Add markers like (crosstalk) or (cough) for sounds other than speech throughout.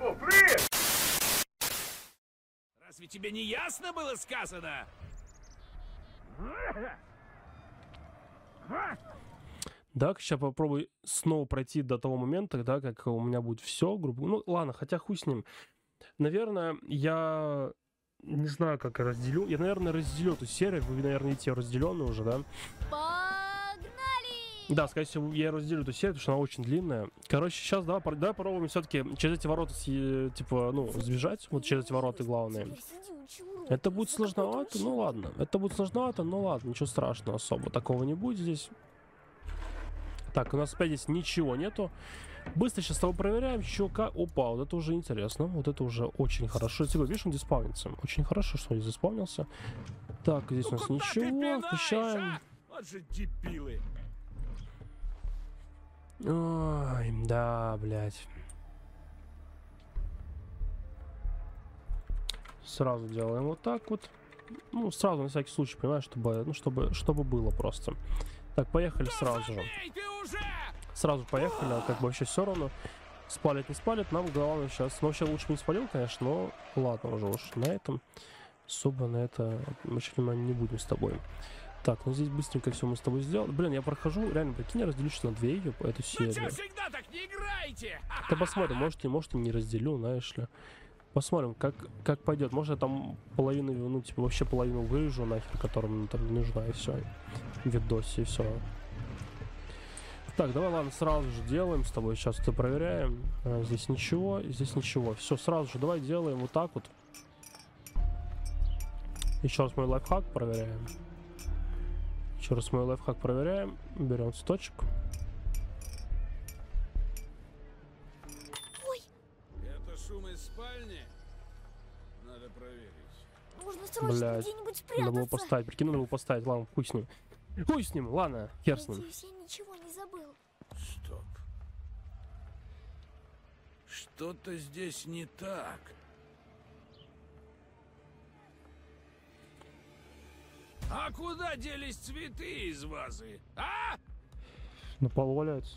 О, привет! Разве тебе не ясно было сказано? Да, сейчас попробую снова пройти до того момента, да, как у меня будет все, грубо. Ну, ладно, хотя хуй с ним. Наверное, я не знаю, как я разделю. Я, наверное, разделю эту серию. Вы, наверное, те разделенные уже, да? Да, скорее всего, я разделю эту серию, потому что она очень длинная. Короче, сейчас давай, давай попробуем все-таки через эти ворота, типа, ну, сбежать. Вот через эти ворота главные. Это будет сложновато, ну ладно. Это будет сложновато, ну ладно, ничего страшного особо. Такого не будет здесь. Так, у нас опять здесь ничего нету. Быстро сейчас с тобой проверяем, щука. Опа, вот это уже интересно. Вот это уже очень хорошо. Типа, видишь, он диспаунится. Очень хорошо, что он здесь заспавнился. Так, здесь у нас Ну куда ты ничего. Включаем. а? Вот же дебилы. Ой, да, блядь. Сразу делаем вот так вот. Ну, сразу, на всякий случай, понимаешь, чтобы, ну, чтобы, чтобы было просто. Так, поехали сразу же. Сразу поехали, а как бы вообще все равно. Спалит, не спалит, нам главное сейчас... Ну, вообще лучше бы не спалил, конечно, но ладно уже уж на этом. Особо на это обращать внимание не будем с тобой. Так, ну здесь быстренько все мы с тобой сделали. Блин, я прохожу, реально, прикинь, я разделю сейчас на две ее, эту Ну серию. чё всегда так не играете? Да посмотрим, может и может и не разделю, знаешь ли. Посмотрим, как, как пойдет. Может я там половину, ну, типа, вообще половину вырежу нахер, которая мне там не нужна, и все. Видосе, и все. Так, давай, ладно, сразу же делаем с тобой. Сейчас это проверяем. А, здесь ничего, здесь ничего. Все, сразу же давай делаем вот так вот. Еще раз мой лайфхак проверяем. Еще раз мой лайфхак проверяем. Берем цветочек. Это шум из спальни? Надо проверить. Нужно срочно где-нибудь Надо было спрятаться. поставить, прикинь, надо было поставить. Ладно, хуй с ним. Хуй с ним, ладно, хер с ним. Надеюсь, я ничего не забыл. Стоп. Что-то здесь не так. А куда делись цветы из вазы? А? На полу валяются.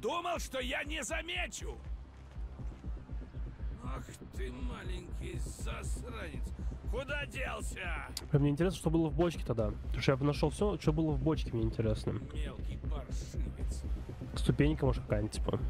Думал, что я не замечу. Ах ты маленький засранец. Куда делся? Прям Мне интересно, что было в бочке тогда. Потому что я нашел все, что было в бочке, мне интересно. Мелкий паршивец. Ступенька, может, какая-нибудь, типа.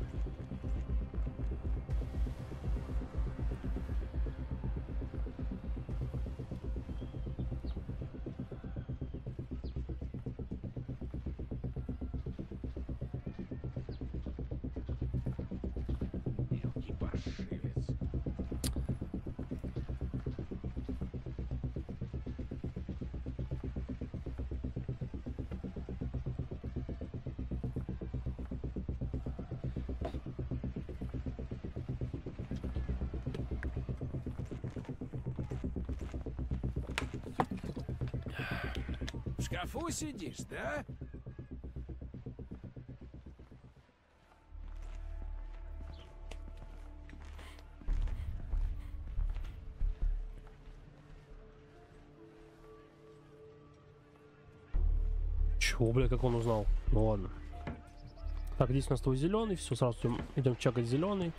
Да? Чего, бля, как он узнал? Ну ладно. Так, здесь у нас твой зеленый, все, сразу идем, идем чекать зеленый.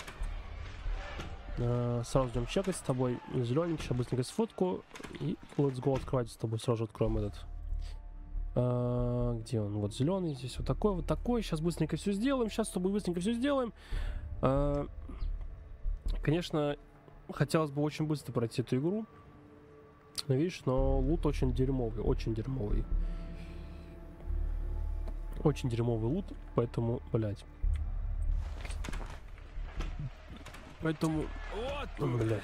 Э, сразу идем чекать с тобой зелененький, сейчас быстренько сфотку. И let's go открывать с тобой, сразу же откроем этот. Э, где он? Вот зеленый, здесь вот такой, вот такой. Сейчас быстренько все сделаем, сейчас с тобой быстренько все сделаем. Э, конечно, хотелось бы очень быстро пройти эту игру. Но видишь, но лут очень дерьмовый, очень дерьмовый. Очень дерьмовый лут, поэтому, блядь. Поэтому, Вот блядь.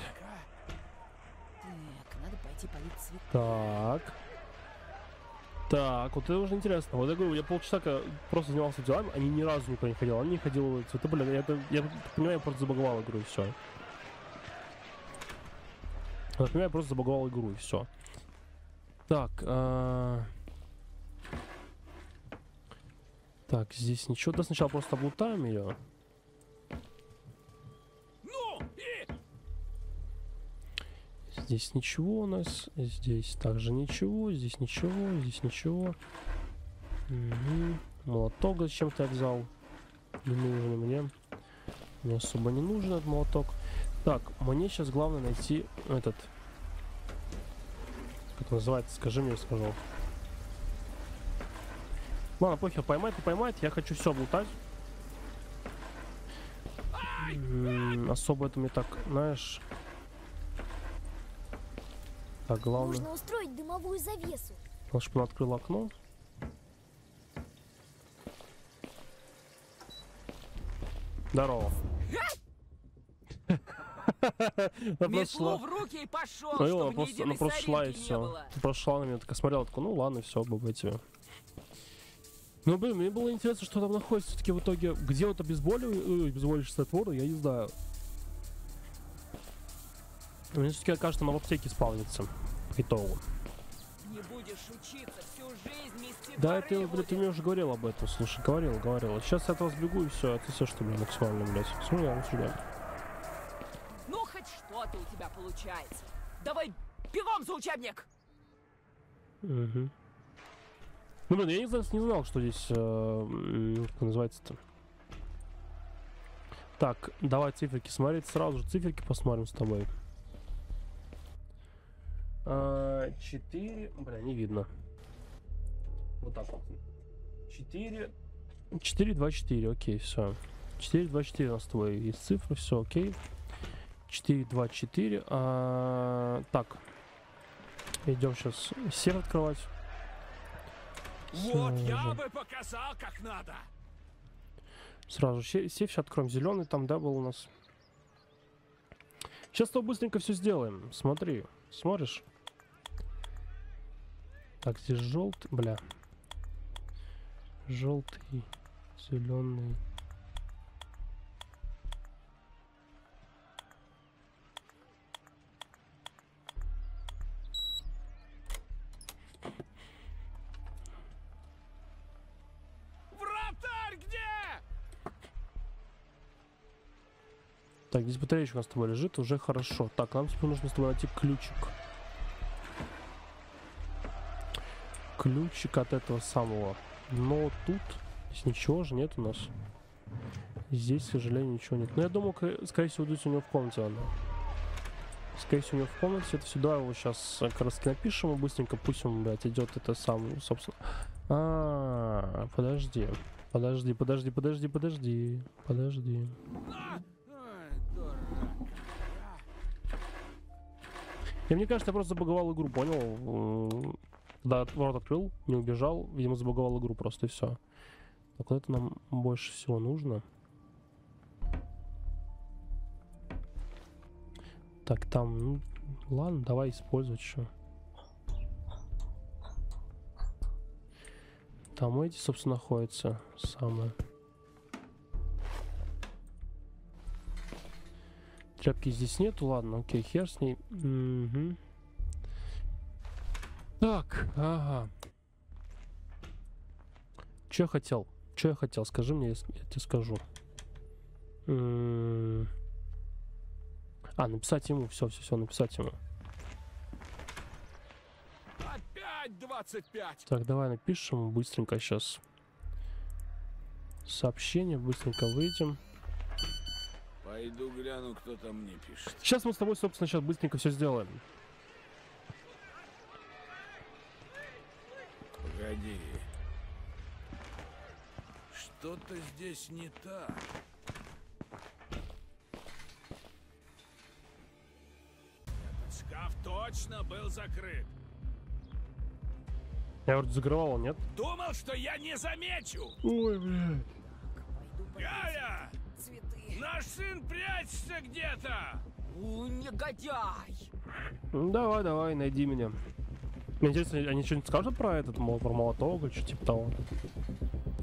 Так, надо пойти полить цветы. Так. Так, вот это уже интересно. Вот я говорю, я полчаса просто занимался делами, они ни разу никуда не ходил. Он не ходил в цветы, блин, я, это- я понимаю, я просто забаговал игру и все. Я понимаю, я просто забаговал игру и все. Так, а, так, здесь ничего. Да сначала просто облутаем ее. Здесь ничего у нас. Здесь также ничего. Здесь ничего. Здесь ничего. Мгм. Молоток зачем-то я взял. Не нужен мне. Мне особо не нужен этот молоток. Так, мне сейчас главное найти этот... Как называется? Скажи мне, скажу. Ладно, похер, поймать и поймать. Я хочу все облутать. Особо это мне так, знаешь... Так, главное, Нужно устроить дымовую завесу. чтобы он открыл окно. Здорово. (laughs) Она просто шла- в руки и пошел, Ну, она ни просто, она просто шла и все. Просто шла на меня, такая смотрела, такая, ну ладно, все, бабай тебе. Ну, блин, мне было интересно, что там находится все-таки в итоге. Где вот обезболивающее, обезболивающее створа, я не знаю. Мне все-таки кажется, она в аптеке спавнится. Итогу. Не будешь учиться всю жизнь нести Да, ты, блядь, ты мне уже говорил об этом, слушай, говорил, говорил. Сейчас я от вас бегу и все, это все, что, блин, максимально, блядь. Смотри, я сюда. Ну, хоть что-то у тебя получается. Давай бегом за учебник! Мгм. Ну, блин, я не, знал- не знал, что здесь, э, как называется-то. Так, давай циферки смотреть сразу же. Циферки посмотрим с тобой. А, Четыре, бля, не видно. Вот так вот. Четыре, четыре, два, четыре, окей, все. Четыре, два, четыре у нас тобой есть цифры, все, окей. Четыре, два, четыре. А, Так, идем сейчас сев открывать. Вот, я Сразу. бы показал, как надо. Сразу сейф сейчас откроем. Зеленый там, да, был у нас. Сейчас то быстренько все сделаем. Смотри. Смотришь? Так, здесь желтый. Бля. Желтый. Зеленый. Вратарь где? Так, здесь батареечка у нас с тобой лежит, уже хорошо. Так, нам теперь нужно с тобой найти ключик. Ключик от этого самого. Но тут здесь ничего же нет у нас. Здесь, к сожалению, ничего нет. Но я думаю, ка- скорее всего, здесь у него в комнате она. Скорее всего, у него в комнате это сюда его сейчас как раз напишем и быстренько пусть он, блядь, идет это сам, собственно. А, подожди. Подожди, подожди, подожди, подожди. Подожди. А, ай, дурак. Я мне кажется, я просто забаговал игру, понял? Когда ворот открыл, не убежал, видимо, забаговал игру просто и все. Так вот это нам больше всего нужно. Так, там, ну, ладно, давай использовать что. Там эти, собственно, находятся самые. Тряпки здесь нету, ладно, окей, хер с ней. Мгм. Так, ага. Че хотел? Че я хотел? Скажи мне, я, тебе скажу. М. А, написать ему, все, все, все, написать ему. Опять 25. Так, давай напишем ему быстренько сейчас. Сообщение, быстренько выйдем. Пойду гляну, кто там мне пишет. Сейчас мы с тобой, собственно, сейчас быстренько все сделаем. Погоди. Что-то здесь не так. Этот шкаф точно был закрыт. Я вроде закрывал, он нет? Думал, что я не замечу. Ой, блядь. Гая, цветы. наш сын прячется где-то. У, негодяй! Ну, давай, давай, найди меня. Мне интересно, они что-нибудь скажут про этот, мол, про молоток или что типа того?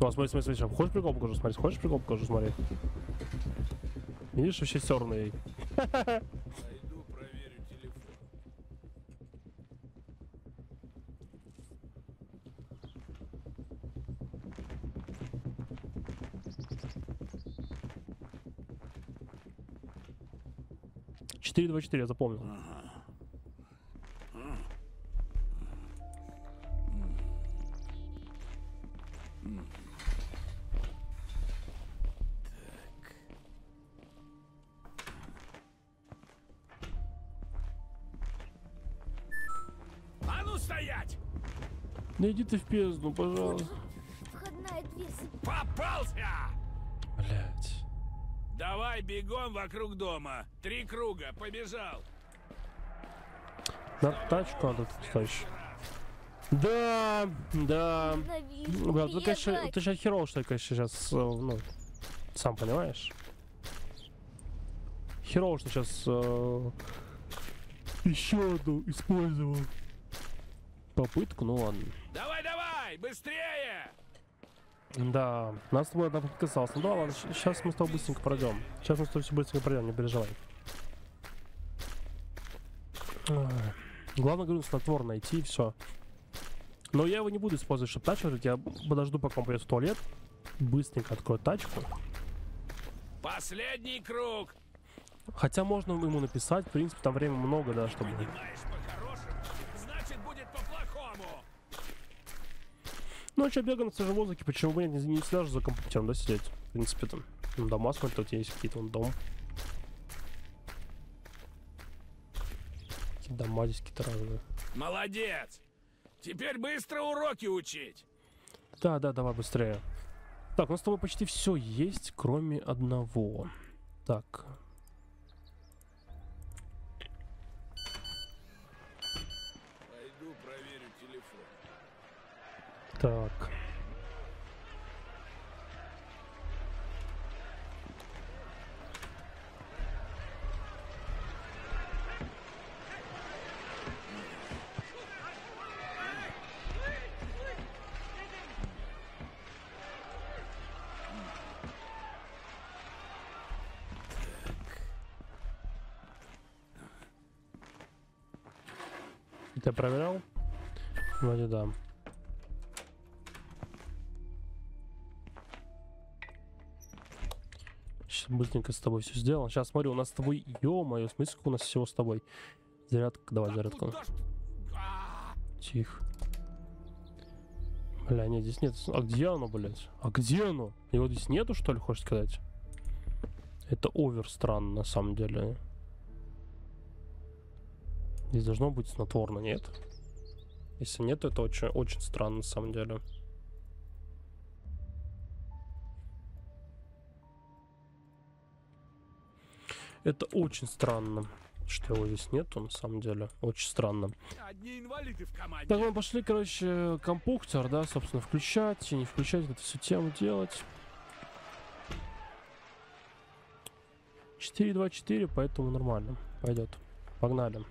О, смотри, смотри, смотри, сейчас. Хочешь прикол покажу, смотри, хочешь прикол покажу, смотри. Видишь, вообще сёрный. Пойду проверю телефон. Четыре, два, четыре, я запомнил. Да иди ты в пизду, пожалуйста. входная дверь. Попался! Блять. Давай бегом вокруг дома. Три круга, побежал. На тачку надо ставишь. Да, да. Ненавижу Бля, ты, конечно, ты сейчас херово, что я, конечно, сейчас, ну, сам понимаешь. Херово, что сейчас еще одну использовал. Попытку, ну ладно. Давай, давай, быстрее! Да, нас с тобой одна попытка осталась. Ну да, ладно, сейчас мы с тобой быстренько пройдем. Сейчас мы с тобой все быстренько пройдем, не переживай. Ай. Главное, говорю, снотвор найти и все. Но я его не буду использовать, чтобы тачку. Я подожду, пока он пойдет в туалет. Быстренько открою тачку. Последний круг. Хотя можно ему написать, в принципе, там времени много, да, чтобы... Понимаешь по-хорошему, значит будет по-плохому. Ну, а что, бегаем на свежем воздухе, почему бы не, не всегда же за компьютером, да, сидеть? В принципе, там, ну, дома смотрят, тут есть какие-то, вон, дом. Какие дома здесь какие-то разные. Молодец. Теперь быстро уроки учить. Да, да, давай быстрее. Так, у нас с тобой почти все есть, кроме одного. Так. Так. Ты проверял? Вроде да. Быстренько с тобой все сделал. Сейчас смотри, у нас с тобой, ё-моё, смотри, сколько у нас всего с тобой. Зарядка, давай Да зарядку. куда ж- А, Тихо. Бля, нет, здесь нет. А где оно, блядь? А где оно? Его здесь нету, что ли, хочешь сказать? Это овер странно, на самом деле. Здесь должно быть снотворно, нет? Если нет, то это очень, очень странно, на самом деле. Это очень странно, что его здесь нету, на самом деле. Очень странно. Одни инвалиды в команде. Так, мы пошли, короче, компьютер, да, собственно, включать и не включать эту всю тему делать. 4.2.4, поэтому нормально. Пойдет. Погнали.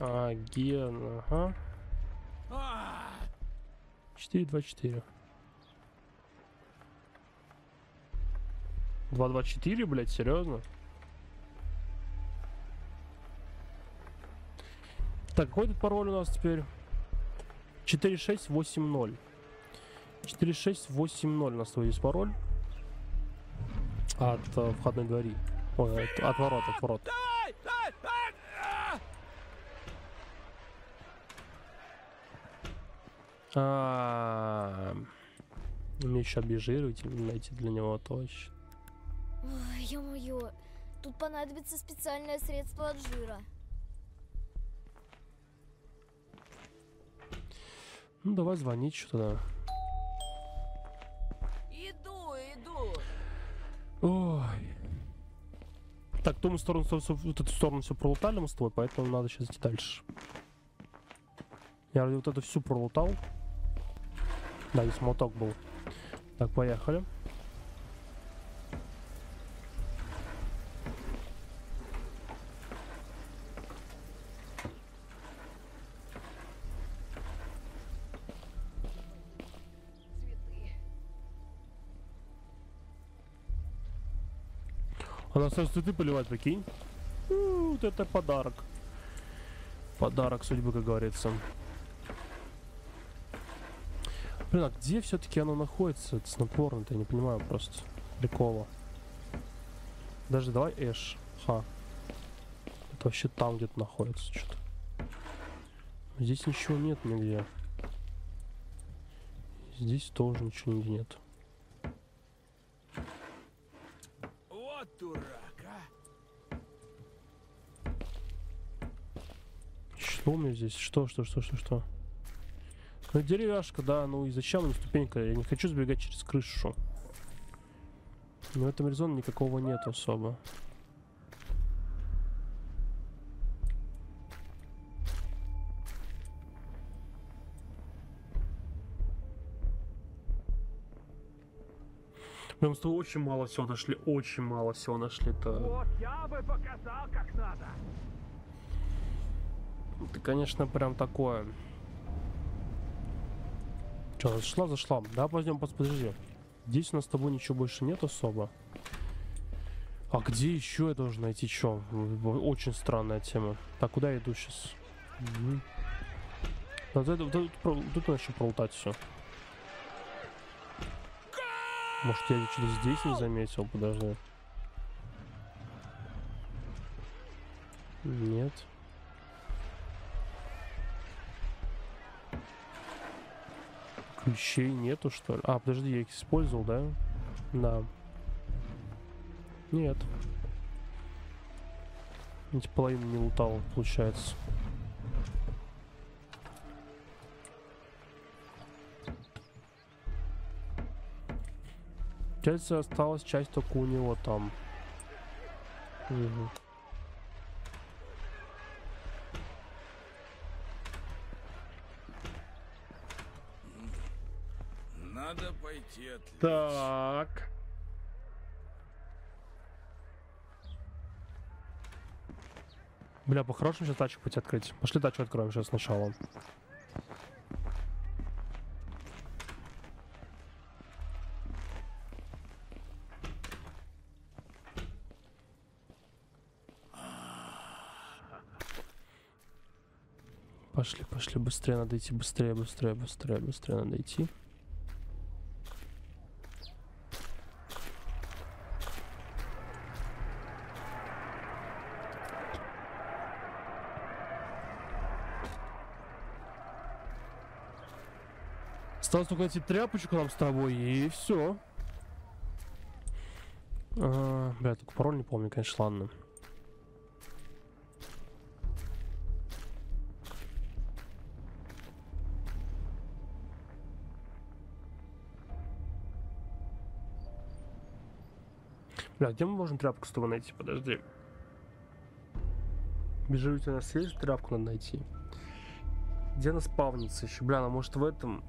А, ген, ага. А, 4.2.4. 2.2.4, блядь, серьезно? Так, какой тут пароль у нас теперь? 4680. 4680 у нас твой есть пароль. От э, входной двери. Ой, от, от ворот, от ворот. Ай, ай, а! А, Мне еще обезжиривать найти для него точно. Ой, ё-моё. Тут понадобится специальное средство от жира. Ну, давай звонить что-то. Иду, иду. Ой. Так, ту мы сторону, вот эту сторону все пролутали мы с тобой, поэтому надо сейчас идти дальше. Я вроде вот эту всю пролутал. Да, здесь моток был. Так, поехали. Она сразу цветы поливает, прикинь. Вот это подарок. Подарок судьбы, как говорится. Блин, а где все-таки оно находится? Это снотворное-то, я не понимаю просто. Прикола. Даже давай Эш. Ха. Это вообще там где-то находится что-то. Здесь ничего нет нигде. Здесь тоже ничего нигде нет. Вот Что здесь? Что, что, что, что, что? Ну, деревяшка, да, ну и зачем мне ступенька? Я не хочу сбегать через крышу. Но в этом резона никакого нет особо. Прям с тобой очень мало всего нашли, очень мало всего нашли-то. Вот я бы показал, как надо. Ты, конечно, прям такое. Че, зашла, зашла. Да, пос- подожди. Здесь у нас с тобой ничего больше нет особо. А где еще я должен найти что? Очень странная тема. Так, куда я иду сейчас? Тут, тут, тут, про- тут надо еще пролутать все. Может, я что-то здесь не заметил? Подожди. Нет. Ключей нету, что ли? А, подожди, я их использовал, да? Да. Нет. Эти половину не лутал, получается. Получается, осталась часть только у него там. Мгм. Надо пойти отлить. Так. Бля, по-хорошему сейчас тачку пойти открыть. Пошли тачку откроем сейчас сначала. Пошли, пошли, быстрее надо идти, быстрее, быстрее, быстрее, быстрее надо идти. Найти тряпочку нам с тобой, и все. А, бля, только пароль не помню, конечно, ладно. Бля, где мы можем тряпку с тобой найти? Подожди. Бежите, у нас есть тряпку надо найти. Где она спавнится еще? Бля, она может в этом...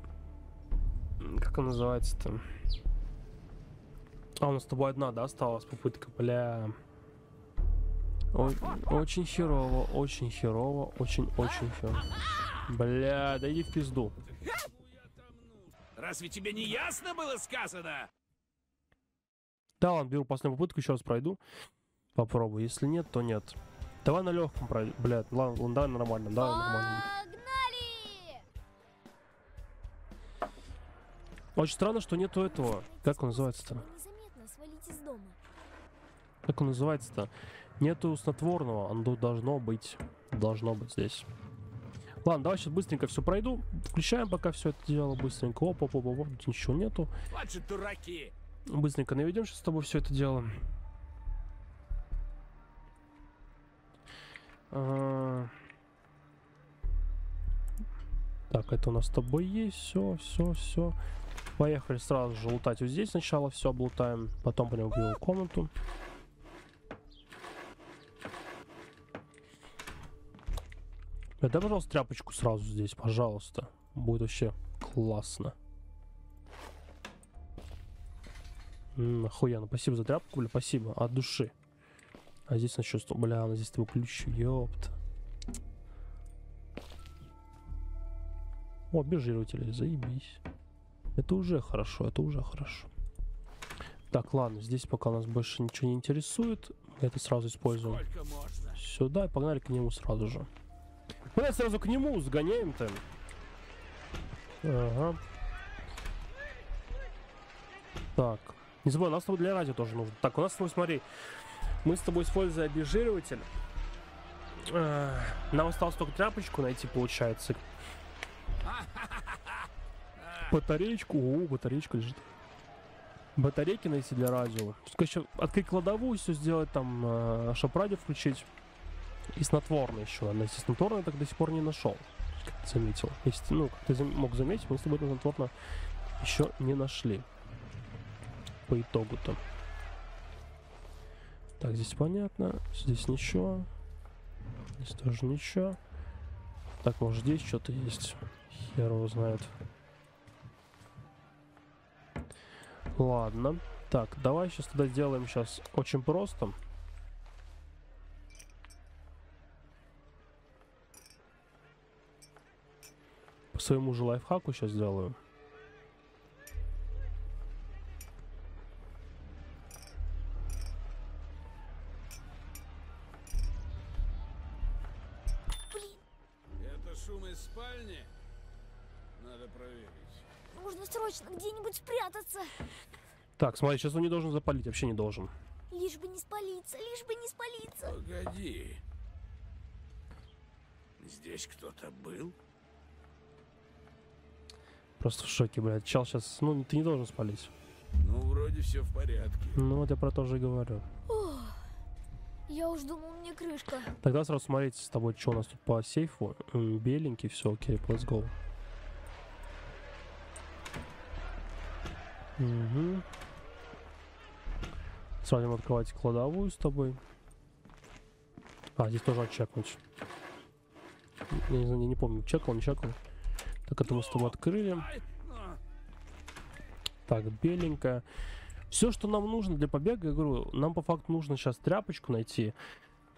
Как она называется-то? А, у нас с тобой одна, да, осталась попытка? Бля... О- очень херово, очень херово, очень-очень херово. Бля, да иди в пизду. Разве тебе не ясно было сказано? Да, ладно, беру последнюю попытку, еще раз пройду. Попробую. Если нет, то нет. Давай на легком пройду. Блядь, ладно, ладно, давай на нормальном, давай на нормальном. Очень странно, что нету этого. Как он называется-то? Как он называется-то? Нету снотворного, оно должно быть. Должно быть здесь. Ладно, давай сейчас быстренько все пройду. Включаем пока все это дело быстренько. Оп, оп, оп, оп, оп, тут ничего нету. Дураки. Быстренько наведем сейчас с тобой все это дело. А. Так, это у нас с тобой есть. Все, все, все. Поехали сразу же лутать вот здесь сначала все облутаем. Потом пойдем в белую комнату. Дай, пожалуйста, тряпочку сразу здесь, пожалуйста. Будет вообще классно. М, охуенно, спасибо за тряпку, бля, спасибо, от души. А здесь на что, бля, она здесь твой ключ, ёпта. О, обезжириватели, заебись. Это уже хорошо, это уже хорошо. Так, ладно, здесь пока нас больше ничего не интересует. Мы это сразу используем. Сюда и погнали к нему сразу же. Давай сразу к нему сгоняем-то. Ага. Так. Не забывай, нас с тобой для радио тоже нужно. Так, у нас с тобой, смотри. Мы с тобой используя обезжириватель. э, Нам осталось только тряпочку найти, получается. Батареечку. О, батареечка лежит. Батарейки найти для радио. Еще открыть кладовую, все сделать там, э, чтобы радио включить. И снотворное еще. Но если снотворное, так до сих пор не нашел. Как ты заметил. Если, ну, как ты мог заметить, мы с тобой это снотворное еще не нашли. По итогу-то. Так, здесь понятно. Здесь ничего. Здесь тоже ничего. Так, может здесь что-то есть. Хер его знает. Ладно. Так, давай сейчас тогда сделаем сейчас очень просто. По своему же лайфхаку сейчас сделаю. Так, смотри, сейчас он не должен запалить, вообще не должен. Лишь бы не спалиться, лишь бы не спалиться. Погоди. Здесь кто-то был? Просто в шоке, блядь. Чел сейчас, ну, ты не должен спалить. Ну, вроде все в порядке. Ну, вот я про то же и говорю. Я уж думал, мне крышка. Тогда сразу смотреть с тобой, что у нас тут по сейфу. Беленький, все, окей, let's go. Угу. Сразу будем открывать кладовую с тобой. А, здесь тоже отчекнуть. Я не знаю, я не помню, чекал, не чекал. Так, это мы с тобой открыли. Так, беленькая. Все, что нам нужно для побега, я говорю, нам по факту нужно сейчас тряпочку найти,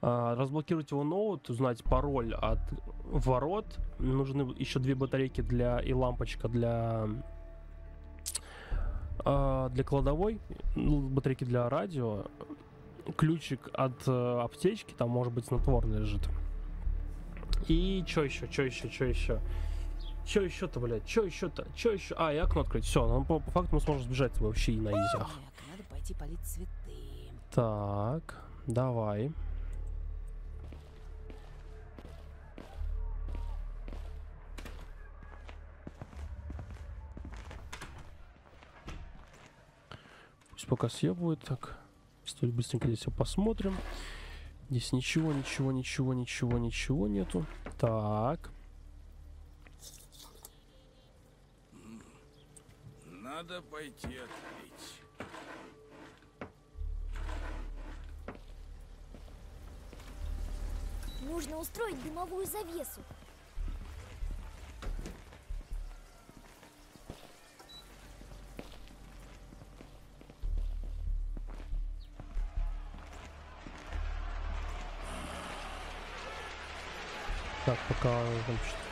а, разблокировать его ноут, узнать пароль от ворот. Нужны еще две батарейки для и лампочка для для кладовой, ну, батарейки для радио, ключик от э, аптечки, там может быть снотворный лежит. И что еще, что еще, что еще? Че еще-то, блядь? Че еще-то? Че еще? А, и окно открыть. Все, ну, по, по факту мы сможем сбежать вообще и на изях. Так, надо пойти полить цветы. Так, давай. Пусть пока съебывает. Так, стоит быстренько здесь все посмотрим. Здесь ничего, ничего, ничего, ничего, ничего нету. Так, Надо пойти открыть. Нужно устроить дымовую завесу. Так, пока что-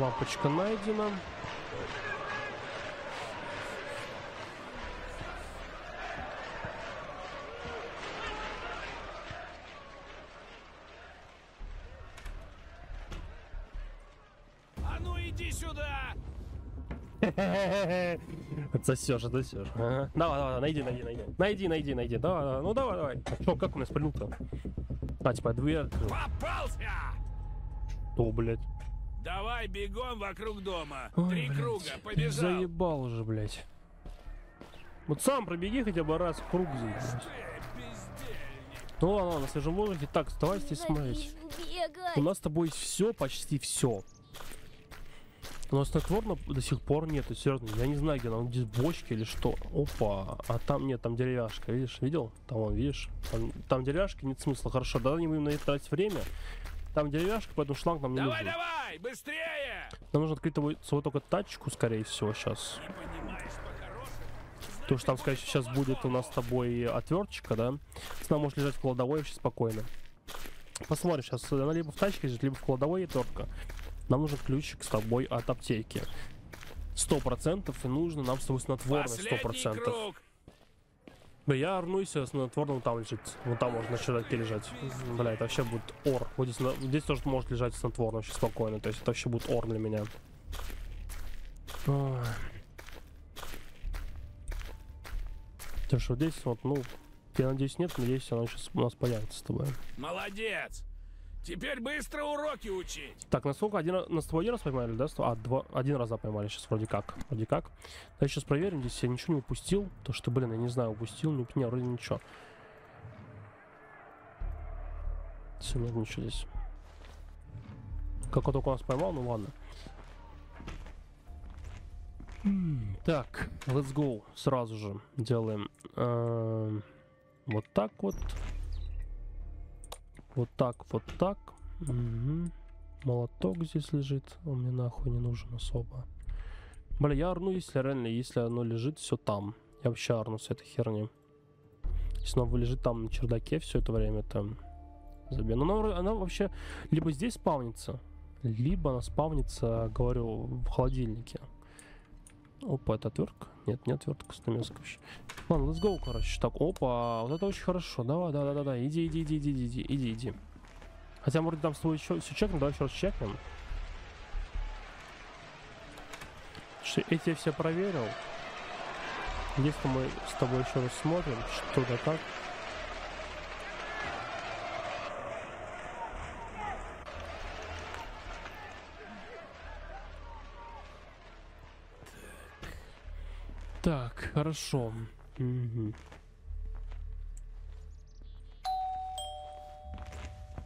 Лампочка найдена. Отсосешь, отсосешь. Ага. Давай, давай, найди, найди, найди. Найди, найди, найди. Давай, давай. Ну давай, давай. Что, как у нас прыгнул-то? А, типа, дверь. Попался! Что, блядь? Давай бегом вокруг дома. Ой, Три блядь, круга, ты побежал. Заебал уже, блядь. Вот сам пробеги хотя бы раз в круг здесь. Ну ладно, ладно, на свежем воздухе. Так, давай здесь смотреть. У нас с тобой все, почти все. У нас снотворно до сих пор нету, серьезно. Я не знаю, где там, здесь бочки или что. Опа, а там нет, там деревяшка, видишь, видел? Там вон, видишь? Там, там деревяшка, нет смысла. Хорошо, давай не будем на это тратить время. Там деревяшка, поэтому шланг нам не Давай, нужен. давай, быстрее! Нам нужно открыть твою, свою только тачку, скорее всего, сейчас. Потому что там, скорее всего, сейчас будет у нас с тобой отверточка, да? Она может лежать в кладовой вообще спокойно. Посмотрим сейчас. Она либо в тачке лежит, либо в кладовой отвертка. Нам нужен ключик с тобой от аптеки. Сто процентов и нужно нам с тобой снотворное сто процентов. Да я орнусь, а снотворным там лежит. Вот там можно на чердаке лежать. Бля, это вообще будет ор. Вот здесь, здесь тоже может лежать снотворное вообще спокойно. То есть это вообще будет ор для меня. Ой. То что здесь вот, ну, я надеюсь нет, надеюсь она сейчас у нас появится с тобой. Молодец! Теперь быстро уроки учить. Так, насколько один, с тобой один раз поймали, да? А, два, один раз поймали сейчас вроде как. Вроде как. Давай сейчас проверим, здесь я ничего не упустил. То, что, блин, я не знаю, упустил, не, не вроде ничего. Все, нет ничего здесь. Как он только нас поймал, ну ладно. Так, let's go. Сразу же делаем эм, вот так вот. Вот так, вот так. Мгм. Молоток здесь лежит. Он мне нахуй не нужен особо. Бля, я орну, если реально, если оно лежит все там. Я вообще орну с этой херни. Если оно лежит там на чердаке все это время, там забей. Но она, она вообще либо здесь спавнится, либо она спавнится, говорю, в холодильнике. Опа, это отвертка? Нет, не отвертка, стамеска вообще. Ладно, let's go, короче. Так, опа, вот это очень хорошо. Давай, да, да, да, да. Иди, иди, иди, иди, иди, иди, иди. Хотя, может, там с тобой еще все чекнем, давай еще раз чекнем. Что, эти я все проверил. Если мы с тобой еще раз смотрим, что да как. Так, хорошо.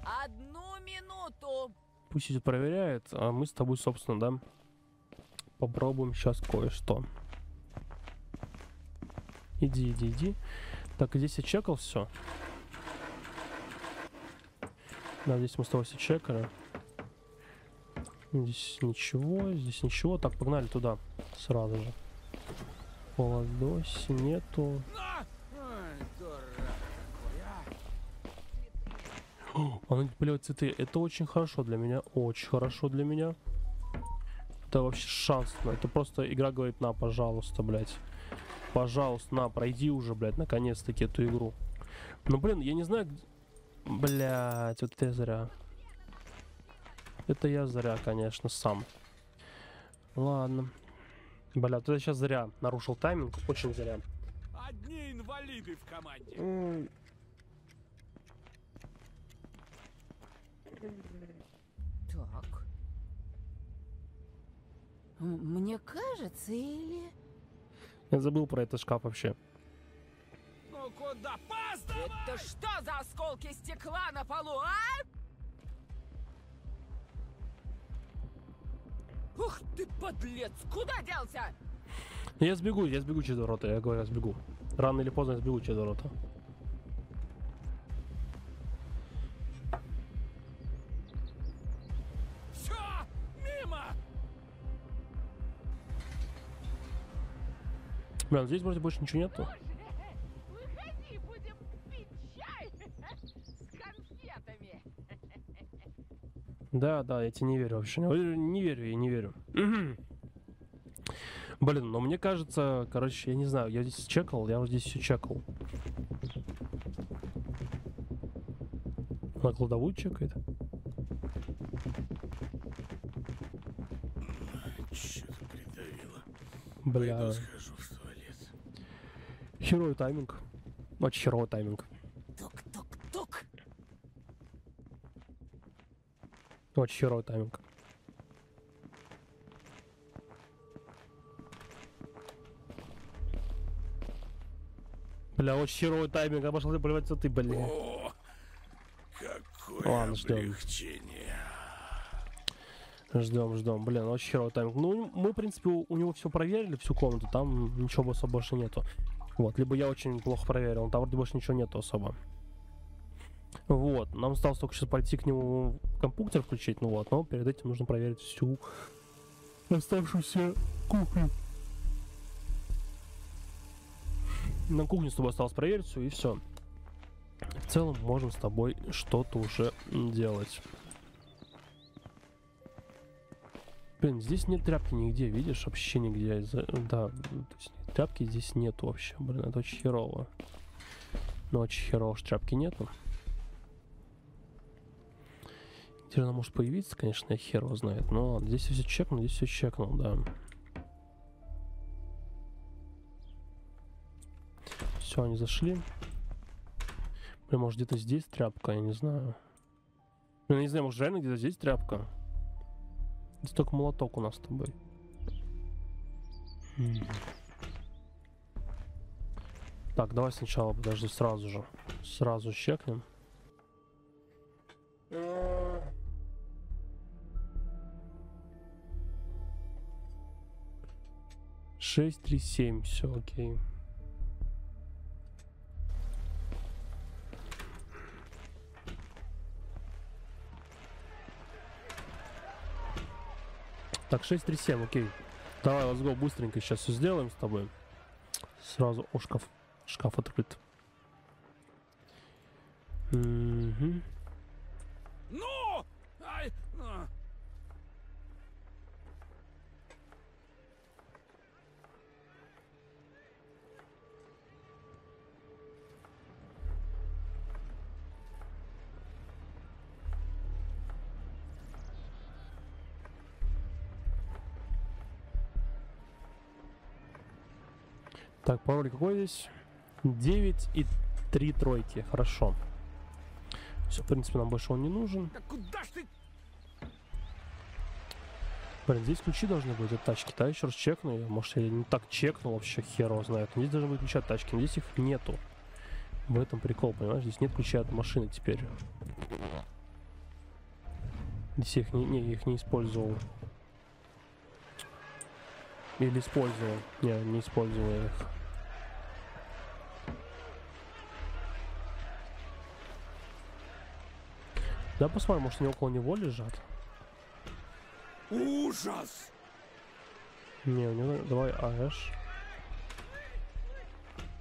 Одну минуту. Пусть идет проверяет, а мы с тобой, собственно, да, попробуем сейчас кое-что. Иди, иди, иди. Так, здесь я чекал все. Да, здесь мы с тобой все чекали. Здесь ничего, здесь ничего. Так, погнали туда сразу же. Холодоси нету. Какой, а. Она плевает цветы. Это очень хорошо для меня. Очень хорошо для меня. Это вообще шанс. на- Это просто игра говорит, на, пожалуйста, блядь. Пожалуйста, на, пройди уже, блядь, наконец-таки эту игру. Ну, блин, я не знаю, где... Блядь, вот это я зря. Это я зря, конечно, сам. Ладно. Бля, это сейчас зря нарушил тайминг. Очень зря. Одни инвалиды в команде. Так. Мне кажется, или... Я забыл про этот шкаф вообще. Ну куда? Это что за осколки стекла на полу, а? Ух ты, подлец! Куда делся? Я сбегу, я сбегу через ворота, я говорю, я сбегу. Рано или поздно я сбегу через ворота. Все! Мимо! Бля, ну здесь вроде больше ничего нету. Да, да, я тебе не верю вообще. Не верю, я не верю. Блин, но мне кажется, короче, я не знаю, я здесь чекал, я вот здесь все чекал. На кладовую чекает. Что-то придавило. Бля, Пойду схожу в туалет. херовый тайминг. Очень херовый тайминг. Очень херовый тайминг. Бля, очень херовый тайминг, а пошел ты поливать цветы, бля. О, какое Ладно, ждем. облегчение. Ждем, ждем. Блин, очень херовый тайминг. Ну, мы, в принципе, у, у него все проверили, всю комнату, там ничего особо больше нету. Вот, либо я очень плохо проверил, там вроде больше ничего нету особо. Вот, нам осталось только сейчас пойти к нему компьютер включить, ну вот, но перед этим нужно проверить всю оставшуюся кухню. На кухне с тобой осталось проверить все, и все. В целом можем с тобой что-то уже делать. Блин, здесь нет тряпки нигде, видишь? Вообще нигде. Из-за- Да, тряпки здесь нету вообще. Блин, это очень херово. Ну, очень херово, что тряпки нету. Теперь она может появиться, конечно, я хер его знает. Но здесь все чекнул, здесь все чекнул, да. Все, они зашли. Блин, может где-то здесь тряпка, я не знаю. Блин, я не знаю, может реально где-то здесь тряпка? Здесь только молоток у нас с тобой. Так, давай сначала, подожди, сразу же. Сразу щекнем. 6, 3, 7, все окей. Так, 6, 3, 7, окей. Давай, let's go, быстренько сейчас все сделаем с тобой. Сразу, о, шкаф, шкаф открыт. Пароль какой здесь? 9 и 3 тройки, хорошо. Все, в принципе, нам больше он не нужен. Да куда ж ты? Блин, здесь ключи должны быть от тачки, да? Еще раз чекну. Может, я не так чекнул, вообще хер его знает. Здесь должны быть ключи от тачки, но здесь их нету. В этом прикол, понимаешь? Здесь нет ключей от машины теперь. Здесь я их не, не, их не использовал. Или использовал. Не, не использовал я их. Да посмотрим, может они около него лежат. Ужас! Не, у него... Давай АЭш.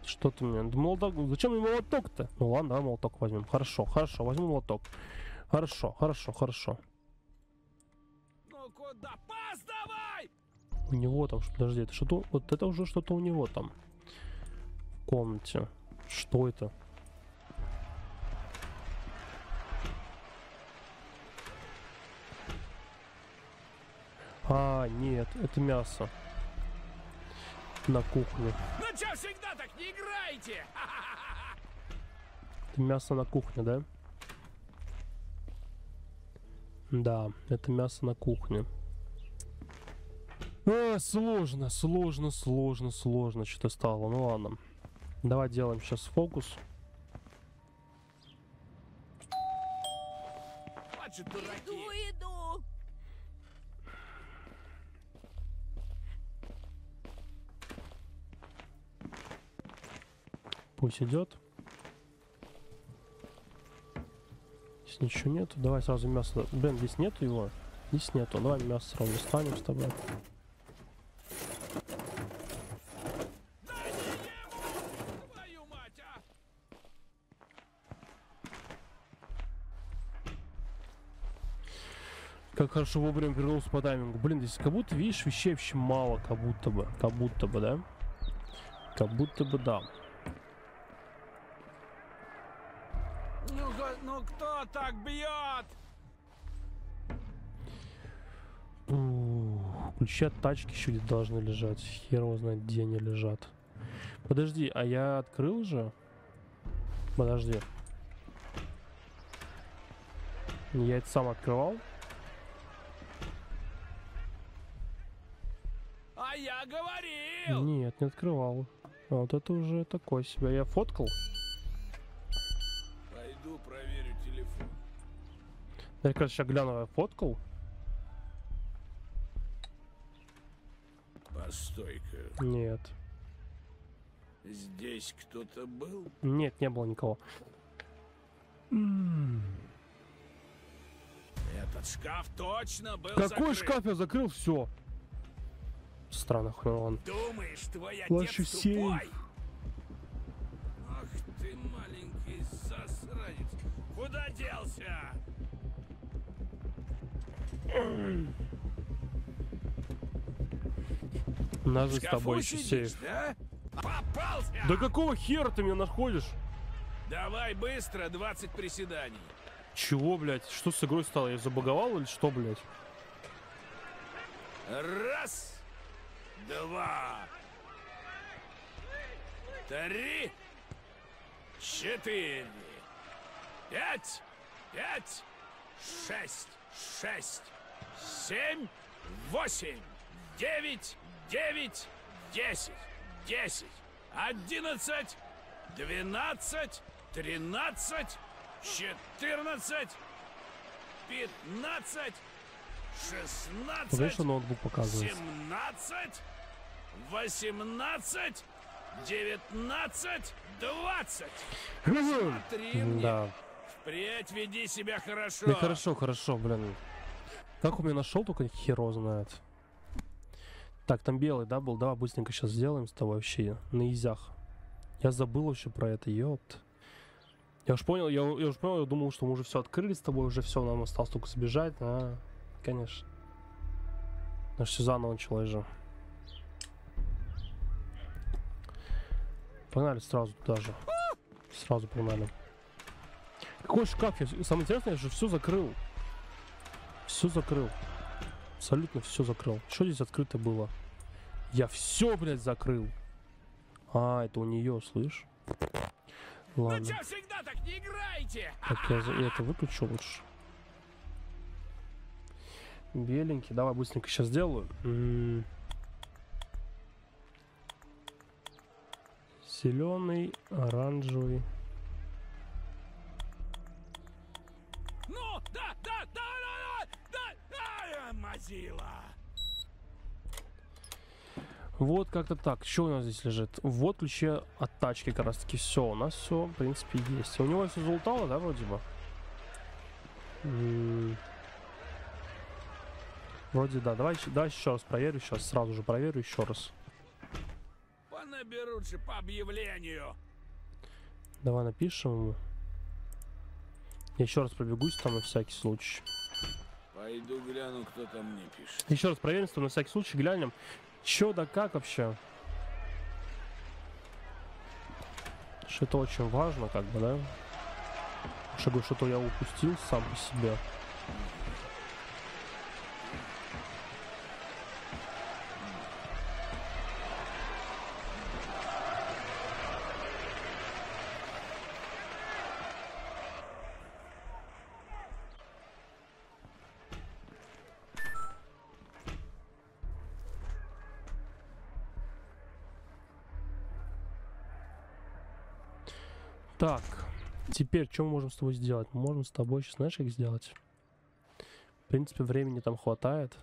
Что ты мне? Молоток... Зачем мне молоток-то? Ну ладно, давай молоток возьмем. Хорошо, хорошо, возьму молоток. Хорошо, хорошо, хорошо. Ну куда? Пас давай! У него там, подожди, это что-то... Вот это уже что-то у него там. В комнате. Что это? А, нет, это мясо. На кухне. Ну чё всегда так не играете? (laughs) Это мясо на кухне, да? Да, это мясо на кухне. А, сложно, сложно, сложно, сложно что-то стало. Ну ладно. Давай делаем сейчас фокус. Вот Пусть идет. Здесь ничего нету. Давай сразу мясо. Блин, здесь нету его. Здесь нету. Давай мясо сразу достанем с тобой. Как хорошо вовремя вернулся по таймингу. Блин, здесь как будто, видишь, вещей вообще мало, как будто бы. Как будто бы, да? Как будто бы, да. Ну, га- ну кто так бьет? Ключи от тачки еще где-то должны лежать. Хер его знает, где они лежат. Подожди, а я открыл же? Подожди. Я это сам открывал? А я говорил! Нет, не открывал. А вот это уже такое себе. Я фоткал? Я, гляну, я фоткал? Постой-ка, Нет. здесь кто-то был? Нет, не было никого. Этот шкаф точно был Какой закрыт. шкаф я закрыл? Все. Странно, хуй он. Думаешь, твой отец тупой? Ах ты маленький засранец. Куда делся? Нас же с тобой еще сидишь, сейф. да? Попался! Да какого хера ты меня находишь? Давай быстро 20 приседаний. Чего, блядь? Что с игрой стало? Я забаговал или что, блядь? Раз, два, три, четыре, пять, пять, шесть, шесть, семь, восемь, девять, девять, десять, десять, одиннадцать, двенадцать, тринадцать, четырнадцать, пятнадцать, Конечно, шестнадцать, ноутбук показывает. семнадцать, восемнадцать, девятнадцать, двадцать. Смотри мне. Да. Впредь веди себя хорошо. Да хорошо, хорошо, блин. Как у меня нашел, только херо знает. Так, там белый, да, был? Давай быстренько сейчас сделаем с тобой вообще на изях. Я забыл вообще про это, ёпт. Я уж понял, я, я уж понял, я думал, что мы уже все открыли с тобой, уже все, нам осталось только сбежать. А, конечно. Наш все заново началось же. Погнали сразу туда же. Сразу погнали. Какой шкаф? Я, самое интересное, я же все закрыл. Все закрыл. Абсолютно все закрыл. Что здесь открыто было? Я все, блядь, закрыл. А, это у нее, слышь? Ну Ладно. чё всегда так не играйте? Так, я, я это выключу лучше. Беленький. Давай быстренько сейчас сделаю. Зеленый, оранжевый. Мазила. Вот как-то так. Что у нас здесь лежит? Вот ключи от тачки как раз таки. Все, у нас все, в принципе, есть. У него все залутало, да, вроде бы? М. Вроде да. Давай, давай еще раз проверю. Сейчас сразу же проверю еще раз. Понаберут же по объявлению. Давай напишем. Я еще раз пробегусь там на всякий случай. Пойду гляну, кто там мне пишет. Еще раз проверим, что на всякий случай глянем. Че да как вообще? Что это очень важно, как бы, да? Говорю, что-то я упустил сам по себе. Так, теперь что мы можем с тобой сделать? Мы можем с тобой сейчас, знаешь, как сделать? В принципе, времени там хватает.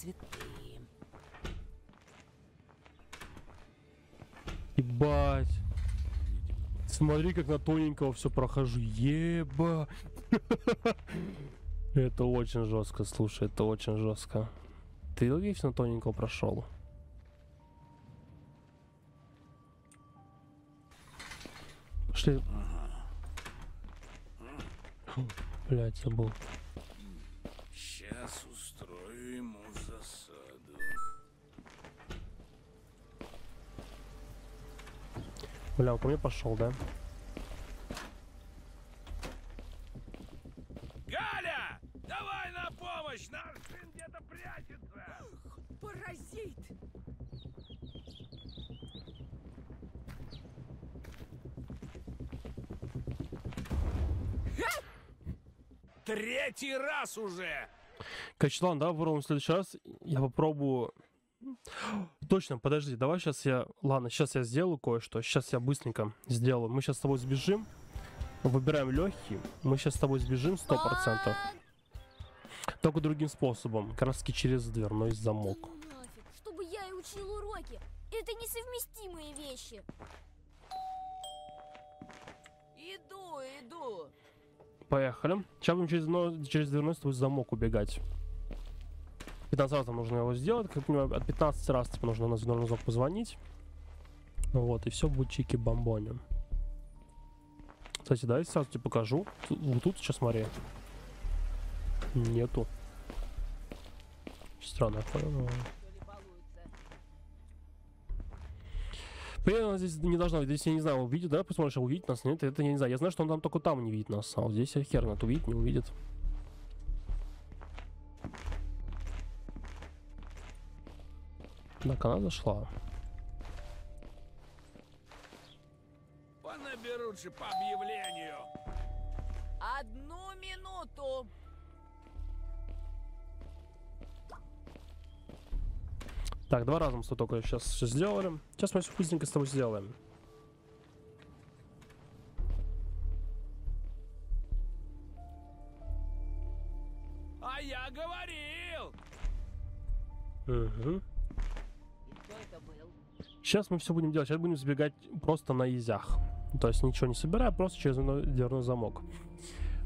Цветы. Ебать. Смотри, как на тоненького все прохожу. Еба. (laughs) Это очень жестко, слушай, это очень жестко. Ты на тоненького прошел? Пошли. Блять, забыл. Бля, он ко мне пошел, да? Галя! Давай на помощь! Наш сын где-то прячется! Паразит! Третий раз уже! Ладно, давай попробуем в следующий раз. Я попробую... Точно, подожди, давай сейчас я... Ладно, сейчас я сделаю кое-что. Сейчас я быстренько сделаю. Мы сейчас с тобой сбежим. Выбираем легкий. Мы сейчас с тобой сбежим 100%. А, Только другим способом. Как раз таки через дверной замок. да нафиг, чтобы я и учил уроки. Это несовместимые вещи. Иду, иду. поехали. Сейчас будем через, дверной- через дверной с тобой замок убегать. 15 раз нам нужно его сделать, как понимаю, от 15 раз типа, нужно на дверной замок позвонить. Вот, и все будет чики-бомбони. Кстати, давайте сразу тебе покажу. Вот тут сейчас смотри. Нету. Странно. Что ли балуются? Понятно, здесь не должна, здесь я не знаю, увидит, да, посмотришь, а увидит нас, нет, это я не знаю. Я знаю, что он там только там не видит нас, а вот здесь хер знает, увидит, не увидит. Так, она зашла. Понаберут же по объявлению. Одну минуту. Так, два раза мы тобой только сейчас все сделали. Сейчас мы все быстренько с тобой сделаем. А я говорил! Угу. Сейчас мы все будем делать. Сейчас будем сбегать просто на изях. То есть ничего не собирая, просто через дверной- замок.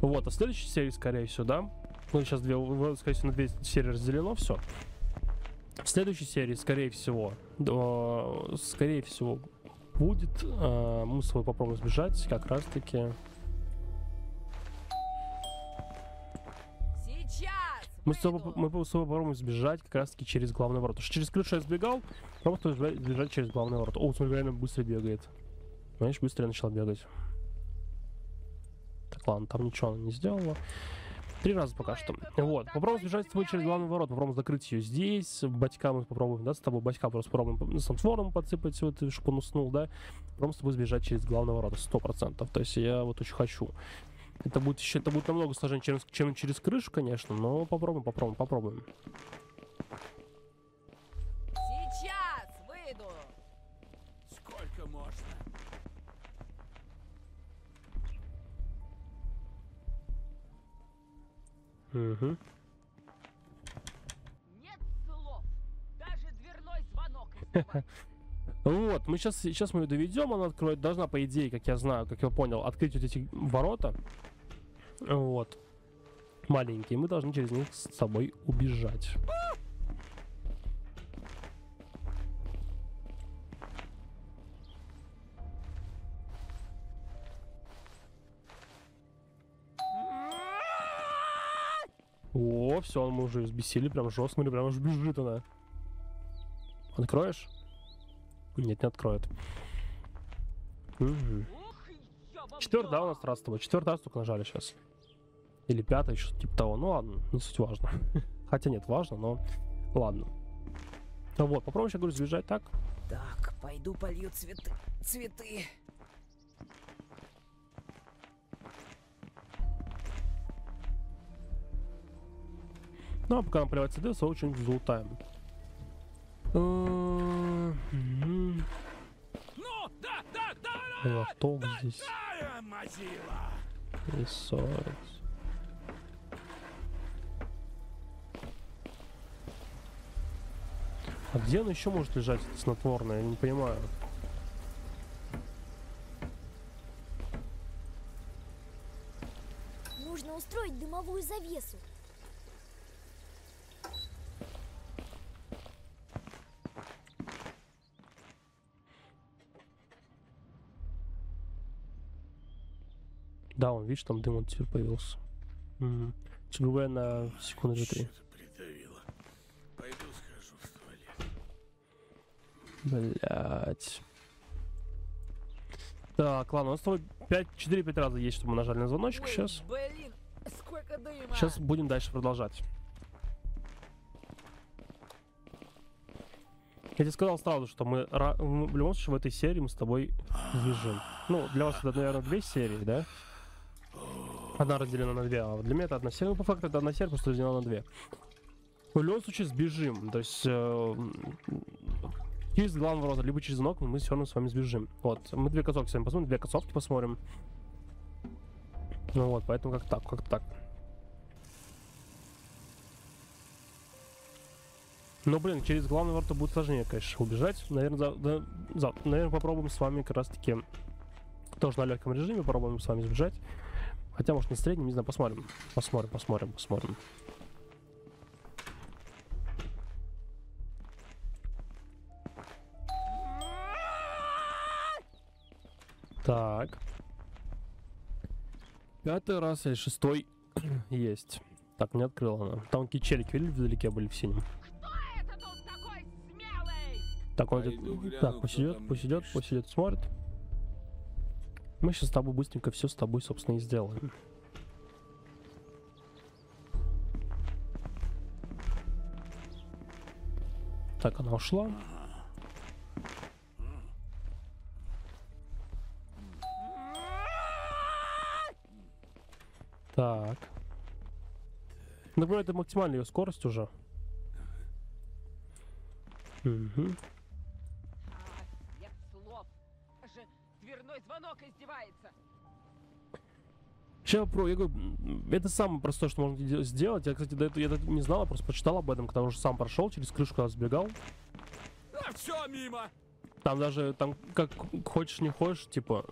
Вот, а следующей серии, скорее всего, да? Ну, сейчас две, скорее всего, на две серии разделено все. В следующей серии, скорее всего, скорее всего, будет, э, мы с тобой попробуем сбежать как раз-таки. Мы с тобой, мы с тобой попробуем сбежать как раз-таки через главный ворот. Потому что через крышу я сбегал, просто сбежать, через главный ворот. О, смотри, реально быстро бегает. Знаешь, быстро я начал бегать. Так, ладно, там ничего она не сделала. Три раза пока что. Вот, попробуем сбежать с тобой через главный ворот, попробуем закрыть ее здесь. Батька мы попробуем, да, с тобой батька просто попробуем с антвором подсыпать, вот, чтобы он уснул, да. Попробуем с тобой сбежать через главный ворота, сто процентов. То есть я вот очень хочу. Это будет еще, это будет намного сложнее, чем, чем через крышу, конечно, но попробуем, попробуем, попробуем. Сейчас выйду. Сколько можно? Угу. Нет слов. Даже дверной звонок снимает. (laughs) Вот, мы сейчас, сейчас мы ее доведем, она откроет, должна, по идее, как я знаю, как я понял, открыть вот эти ворота. Вот. Маленькие, мы должны через них с собой убежать. О, все, мы уже взбесили, прям жестко, смотри, прям аж бежит она. Откроешь? Нет, не откроет. Вам Четвертый, да, у нас раз с тобой? Четвертый раз только нажали сейчас. Или пятый, что-то типа того. Ну ладно, не суть важно. (laughs) Хотя нет, важно, но ладно. Ну вот, попробуем сейчас, говорю, сбежать так. Так, пойду полью цветы. Цветы. Ну, а пока нам плевать цеды, свою что-нибудь залутаем. Лоток здесь. Ресурс. А где оно еще может лежать, это снотворное? Я не понимаю. Нужно устроить дымовую завесу. Да, он, видишь, там дым вот теперь появился. Угу. говоря, на секунду две три. Придавило. Пойду схожу в туалет. Блять. Так, ладно, у нас с тобой 5, 4-5 раза есть, чтобы мы нажали на звоночек Ой, сейчас. блин, сколько дыма. Сейчас будем дальше продолжать. Я тебе сказал сразу, что мы ра- м, в любом случае в этой серии мы с тобой сбежим. Ну, для вас это, наверное, две серии, да? Одна разделена на две, а для меня это одна серия. Ну, по факту это одна серия, просто разделена на две. В любом случае сбежим. То есть э, через главный ворота, либо через окна мы все равно с вами сбежим. Вот. Мы две концовки с вами посмотрим, две концовки посмотрим. Ну вот, поэтому как так, как так. Но, блин, через главный ворота будет сложнее, конечно, убежать. Наверное, за, да, за- наверное, попробуем с вами как раз-таки тоже на легком режиме попробуем с вами сбежать. Хотя, может, на среднем, не знаю, посмотрим. Посмотрим, посмотрим, посмотрим. Так. Пятый раз или шестой (clears throat) есть. Так, не открыла она. Там какие челики, видели, вдалеке были в синем. Это тут такой смелый! Так, пусть идет, пусть идет, пусть идет, смотрит. Мы сейчас с тобой быстренько все с тобой, собственно, и сделаем. Так, она ушла. Так. Например, это максимальная ее скорость уже. Мгм. А, нет слов. Же дверной звонок издевается. Сейчас про, я говорю, это самое простое, что можно де- сделать. Я, кстати, до этого я не знал, я просто почитал об этом, когда уже сам прошел, через крышку сбегал. А, все мимо. Там даже, там, как хочешь, не хочешь, типа...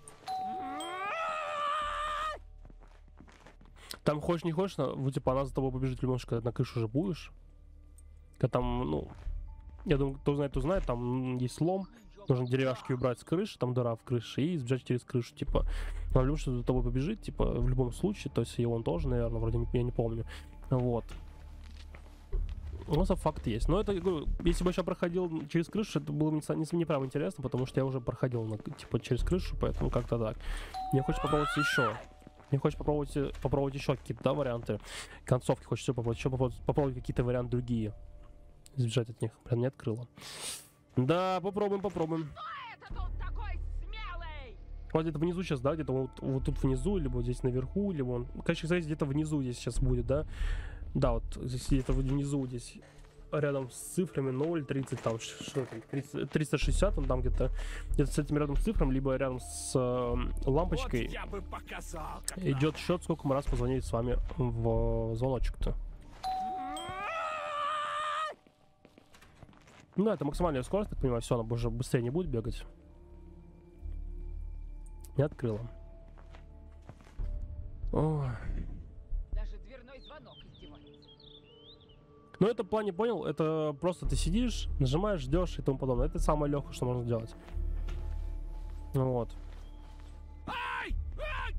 Там хочешь, не хочешь, вот, типа, она за тобой побежит в любом случае, когда на крышу уже будешь. Когда там, ну... Я думаю, кто знает, кто знает, там есть слом, нужно деревяшки убрать с крыши, там дыра в крыше, и сбежать через крышу, типа. Но в любом случае за тобой побежит, типа, в любом случае, то есть и он тоже, наверное, вроде не- я не помню. Вот. Ну, за факт есть. Но это, если бы я сейчас проходил через крышу, это было бы не, не, не прям интересно, потому что я уже проходил, на, типа, через крышу, поэтому как-то так. Мне хочется попробовать еще. Мне хочется попробовать, попробовать еще какие-то, да, варианты. Концовки хочется попробовать, еще попробовать, попробовать какие-то варианты другие. Избежать от них. Прям не открыла. Да, попробуем, попробуем. Это тут такой смелый! Вот где-то внизу сейчас, да, где-то вот, вот тут внизу, либо здесь наверху, либо он... Короче, кстати, где-то внизу здесь сейчас будет, да? Да, вот здесь где-то внизу здесь рядом с цифрами 0, 30, там, что там, 30, 360, он там где-то, где-то с этим рядом с цифрами, либо рядом с э, лампочкой Вот показал, идет счет, сколько мы раз позвонили с вами в звоночек-то. Ну, это максимальная скорость, так понимаю, все, она уже быстрее не будет бегать. Не открыла. Ой. Даже дверной звонок издевается. Ну, это в плане, понял, это просто ты сидишь, нажимаешь, ждешь и тому подобное. Это самое легкое, что можно сделать. Ну вот. Ай! Ай!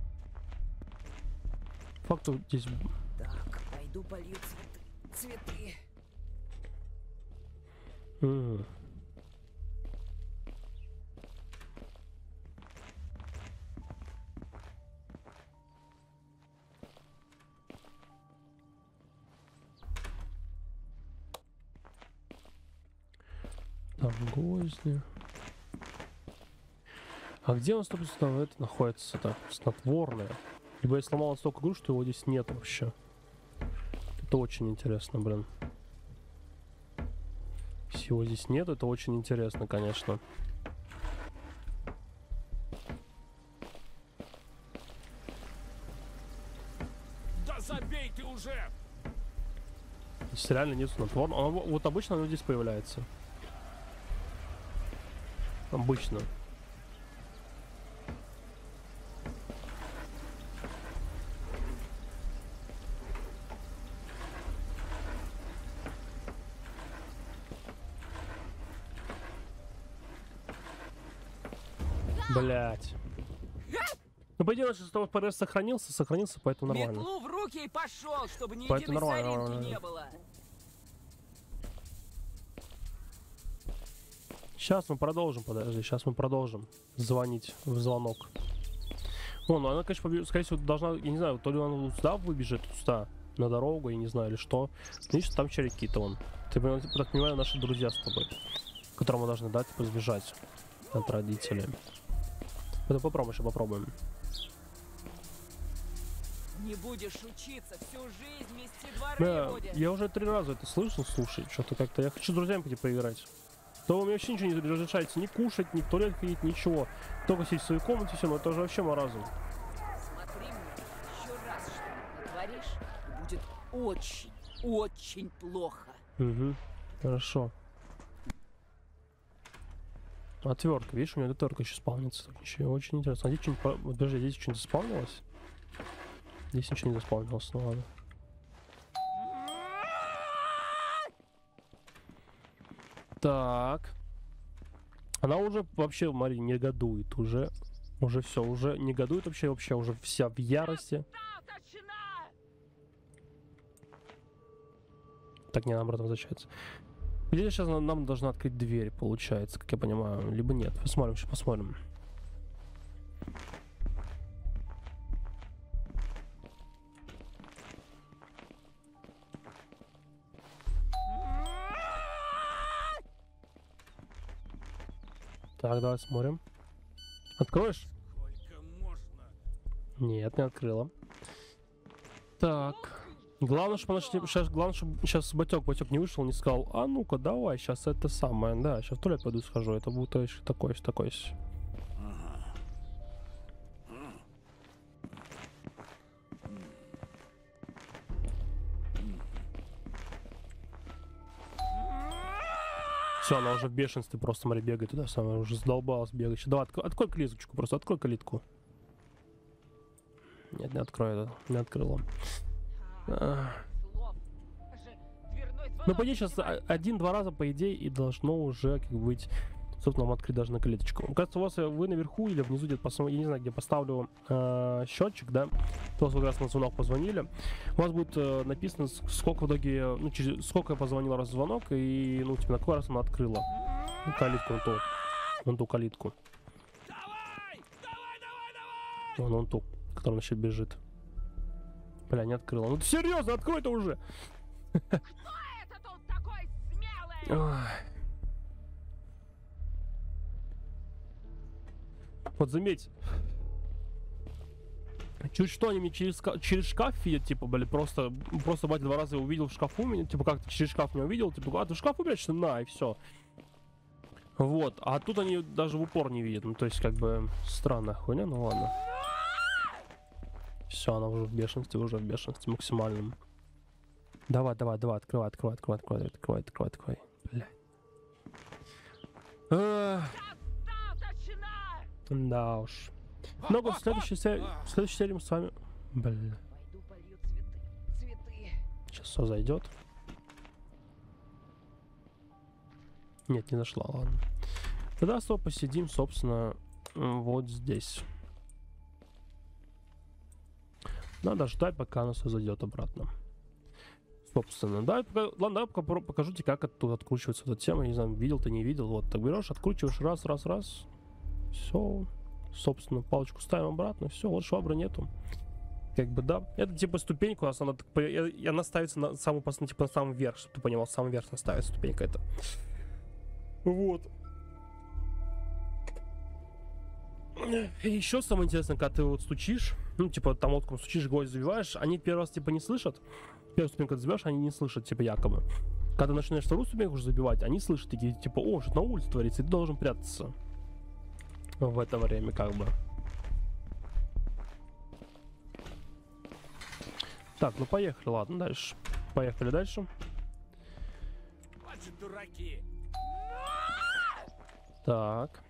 Факту здесь... Так, пойду полью цветы. Цветы. М. Там гвозди. А где он, собственно, это находится? Это снотворное. Либо я сломал настолько игру, что его здесь нет вообще. Это очень интересно, блин. Всего здесь нет, это очень интересно, конечно. Да забей ты уже! Здесь реально нет снотворного. Оно- вот обычно оно здесь появляется. Обычно. Блять. Ну, по идее, наш того ПРС сохранился, сохранился, поэтому нормально. Метлу в руки и пошел, чтобы ни Поэтому единой нормально, соринки нормально. не было. Сейчас мы продолжим, подожди, сейчас мы продолжим звонить в звонок. О, ну она, конечно, побежит, скорее всего, должна, я не знаю, то ли она сюда выбежит, сюда, на дорогу, я не знаю, или что. Видишь, там челики какие-то вон. Ты, так понимаю, наши друзья с тобой, которым мы должны, да, типа, сбежать от родителей. Это попробуем, еще попробуем. Не будешь учиться, всю жизнь мести дворы Да, будешь. я уже три раза это слышал, слушай, что-то как-то, я хочу с друзьями пойти поиграть. То вы мне вообще ничего не разрешаете, ни кушать, ни в туалет ходить, ничего. Только сидеть в своей комнате, все, но это уже вообще маразм. Смотри мне, еще раз что натворишь, и будет очень, очень плохо. Угу. Хорошо. Отвертка, видишь, у меня отвертка еще спавнится. Еще очень интересно. А здесь что-нибудь... Подожди, здесь что-нибудь спавнилось? Здесь ничего не заспавнилось, ну ладно. Так. Она уже вообще, Мари, негодует уже. Уже все, уже негодует вообще, вообще уже вся в ярости. Так, не, наоборот, возвращается. Где сейчас нам, нам должна открыть дверь, получается, как я понимаю. Либо нет. Посмотрим, сейчас посмотрим. Так, давай смотрим. Откроешь? Нет, не открыла. Так. Главное, чтобы сейчас, главное, чтобы сейчас батек, батек не вышел, не сказал, а ну-ка, давай, сейчас это самое, да, сейчас в туалет пойду схожу, это будет такое, такое. Все, она уже в бешенстве просто, смотри, бегает туда, самое уже задолбалась бегать. Ща, Давай, открой, открой клеточку, просто открой калитку. Нет, не открой это, не открыла. А. Ну, по идее, сейчас один-два раза, по идее, и должно уже, как бы, быть, собственно, вам открыть даже на клеточку. Кажется, у вас э, вы наверху или внизу где-то, я не знаю, где поставлю э, счетчик, да, то вас как раз на звонок позвонили. У вас будет э, написано, сколько в итоге, ну, через, сколько я позвонил раз звонок, и, ну, типа, на какой раз она открыла. Ну, калитку, вон ту, вон ту калитку. Давай! Давай, давай, давай! Вон, вон ту, которая еще бежит. Бля, не открыла. Ну ты серьезно, открой-то уже! Кто это тут такой смелый? Ой. Вот заметь. Чуть что они мне через, через шкаф видят, типа, блин, просто, просто батя два раза увидел в шкафу меня, типа, как-то через шкаф меня увидел, типа, а ты в шкафу прячешься, на, и все. Вот, а тут они даже в упор не видят, ну, то есть, как бы, странная хуйня, ну ладно. Все, она уже в бешенстве, уже в бешенстве максимальном. Давай, давай, давай, открывай, открывай, открывай, открывай, открывай, открывай, открывай. Блядь. Да уж. Ну, в следующей серии, в следующей серии мы с вами... Цветы. сейчас все зайдет. Нет, не нашла, ладно. Тогда снова посидим, собственно, вот здесь. Надо ждать, пока оно все зайдет обратно. Собственно, да, пока, ладно, давай покажу тебе, как тут откручивается эта тема. Не знаю, видел ты, не видел. Вот, так берешь, откручиваешь раз, раз, раз. Все. Собственно, палочку ставим обратно. Все, вот швабры нету. Как бы, да. Это типа ступенька у нас, она, она ставится на самый, пос- ну, типа, на самый верх, чтобы ты понимал, самый верх ставится ступенька это. Вот. И еще самое интересное, когда ты вот стучишь, ну, типа, там лодком стучишь, гвоздь забиваешь, они первый раз, типа, не слышат. Первую ступеньку забиваешь, они не слышат, типа, якобы. Когда начинаешь вторую ступеньку уже забивать, они слышат такие, типа, о, что на улице творится, и ты должен прятаться. В это время, как бы. Так, ну поехали, ладно, дальше. Поехали дальше. Хватит дураки! Так.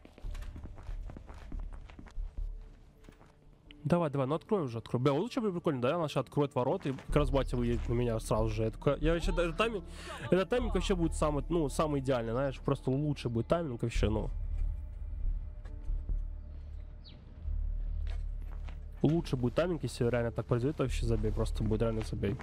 Давай, давай, ну открой уже, открой. Бля, вот лучше бы прикольно, да, она сейчас откроет ворота и как раз батя выедет на меня сразу же. Это я вообще, даже тайминг, этот тайминг вообще будет самый, ну, самый идеальный, знаешь, просто лучше будет тайминг вообще, ну. Лучше будет тайминг, если реально так произойдет, вообще забей, просто будет реально забей.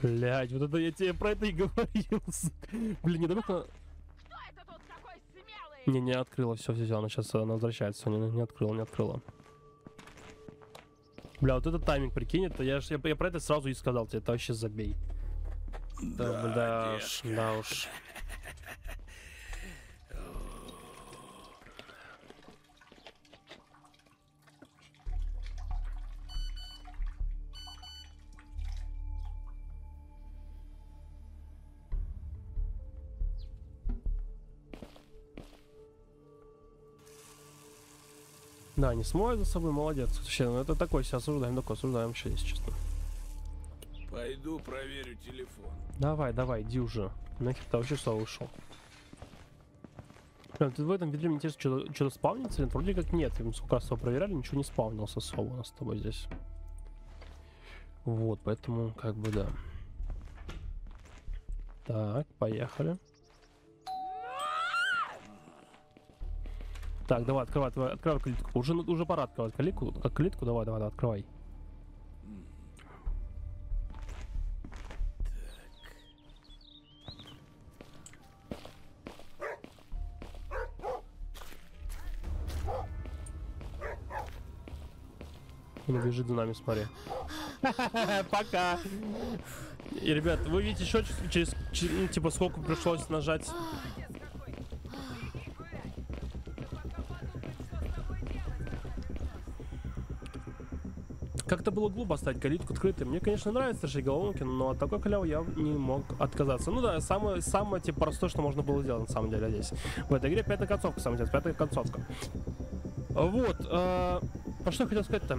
Блять, вот это я тебе про это и говорил. (laughs) Блин, не смелый? Не, не открыла, все, все, все, она сейчас она возвращается, не, не открыла, не открыла. Бля, вот этот тайминг, прикинь, это я, ж- я, я про это сразу и сказал тебе, это вообще забей. Да, бля, уж, да уж. Да, не смоет за собой, молодец. Вообще, ну это такой, сейчас осуждаем, такой осуждаем вообще, если честно. Пойду проверю телефон. Давай, давай, иди уже. Нахер ты вообще сюда ушел? Прям, ты в этом ведре мне интересно, что-то, что-то спавнится? Нет, вроде как нет. Мы сколько раз его проверяли, ничего не спавнилось особо у нас с тобой здесь. Вот, поэтому, как бы, да. Так, поехали. Так, давай, открывай, давай, открывай калитку. Уже, уже пора открывать калитку. Как калитку, давай, давай, давай, открывай. Он бежит за нами, смотри. (laughs) Пока. И, ребят, вы видите счетчик через, че- ну, типа, сколько пришлось нажать было глупо оставить калитку открытой. Мне, конечно, нравится решить головоломки, но от такой халявы я не мог отказаться. Ну да, самое, самое типа, простое, что можно было сделать, на самом деле, здесь. В этой игре пятая концовка, самое интересное, пятая концовка. Вот, э, про что я хотел сказать-то?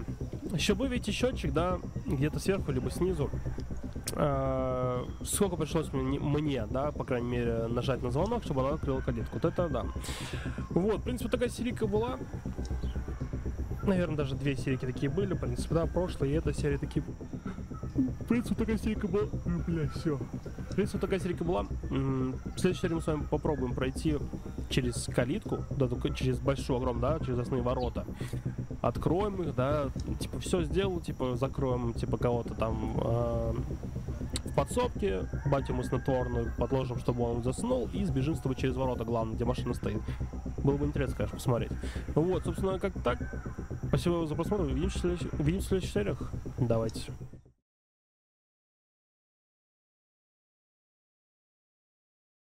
Еще вы видите счетчик, да, где-то сверху, либо снизу. Э, сколько пришлось мне, мне, да, по крайней мере, нажать на звонок, чтобы она открыла калитку. Вот это да. Вот, в принципе, такая серийка была. Наверное, даже две серии такие были. В принципе, да, прошлая и эта серия такие. В принципе, такая серийка была. Ой, Бля, все. В принципе, такая серийка была. В следующей серии мы с вами попробуем пройти через калитку, да, только через большой огром, да, через основные ворота. Откроем их, да, типа все сделал, типа закроем, типа кого-то там э, в подсобке, батю мы снотворную подложим, чтобы он заснул, и сбежим с тобой через ворота, главное, где машина стоит. Было бы интересно, конечно, посмотреть. Вот, собственно, как так. Спасибо за просмотр. Увидимся в следующих, сериях. Давайте.